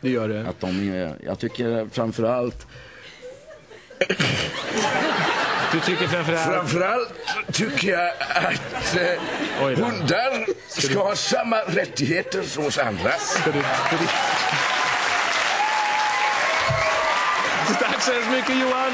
Det gör det. Att de är, jag tycker framförallt Du tycker framförallt... Framförallt tycker jag att eh, Oj då. hundar ska ha samma rättigheter som oss andra. Ska du, ska du... Tack så hemskt mycket Johan!